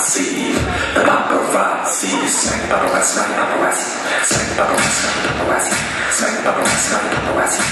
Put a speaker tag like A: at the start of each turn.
A: paparazzi, the paparazzi, smack paparazzi, smack paparazzi, smack paparazzi, smack paparazzi, smack paparazzi, smack paparazzi.